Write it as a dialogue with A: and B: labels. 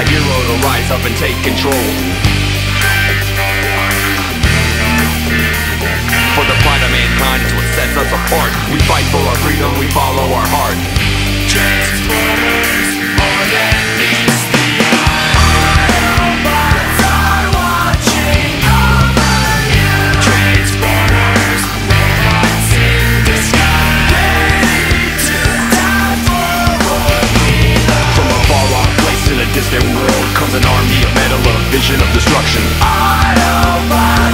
A: A hero to rise up and take control. an army of metal, a vision of destruction.
B: Autobot!